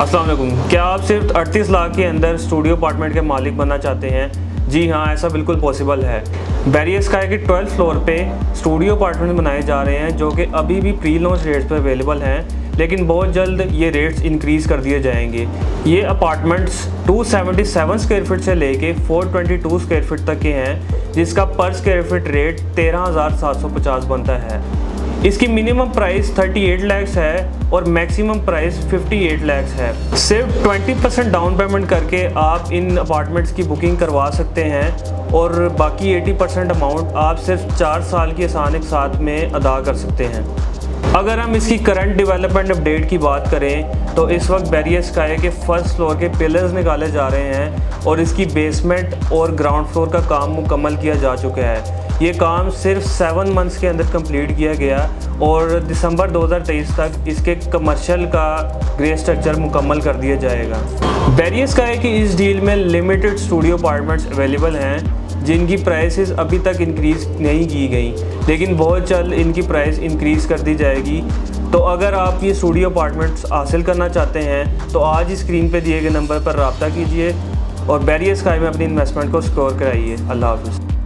अस्सलाम वालेकुम। क्या आप सिर्फ़ 38 लाख के अंदर स्टूडियो अपार्टमेंट के मालिक बनना चाहते हैं? जी हाँ ऐसा बिल्कुल पॉसिबल है। बैरियस का है कि ट्वेल्थ फ्लोर पे स्टूडियो अपार्टमेंट बनाए जा रहे हैं जो कि अभी भी प्री लॉन्च रेट्स पर अवेलेबल हैं लेकिन बहुत जल्द ये रेट्स इंक्रीज़ कर दिए जाएँगे। ये अपार्टमेंट्स 277 स्क्वायर फीट से लेके 422 स्क्वायर फीट तक के हैं जिसका पर स्क्वायर फीट रेट 13,750 बनता है। इसकी मिनिमम प्राइस 38 लैक्स है और मैक्सिमम प्राइस 58 लैक्स है। सिर्फ़ 20 परसेंट डाउन पेमेंट करके आप इन अपार्टमेंट्स की बुकिंग करवा सकते हैं और बाकी 80 परसेंट अमाउंट आप सिर्फ़ चार साल की आसान एक साथ में अदा कर सकते हैं। अगर हम इसकी करंट डेवलपमेंट अपडेट की बात करें तो इस वक्त बैरियर स्काई के फ़र्स्ट फ्लोर के पिलर्स निकाले जा रहे हैं और इसकी बेसमेंट और ग्राउंड फ्लोर का काम मुकम्मल किया जा चुका है। ये काम सिर्फ़ सेवन मंथ्स के अंदर कंप्लीट किया गया और दिसंबर 2023 तक इसके कमर्शियल का ग्रे स्ट्रक्चर मुकम्मल कर दिया जाएगा। बैरियस का है कि इस डील में लिमिटेड स्टूडियो अपार्टमेंट्स अवेलेबल हैं, जिनकी प्राइसेस अभी तक इंक्रीज़ नहीं की गई, लेकिन बहुत जल्द इनकी प्राइस इंक्रीज़ कर दी जाएगी। तो अगर आप ये स्टूडियो अपार्टमेंट्स हासिल करना चाहते हैं तो आज स्क्रीन पे दिए गए नंबर पर रबता कीजिए और बैरियस स्काई में अपनी इन्वेस्टमेंट को स्कोर कराइए। अल्लाह हाफ़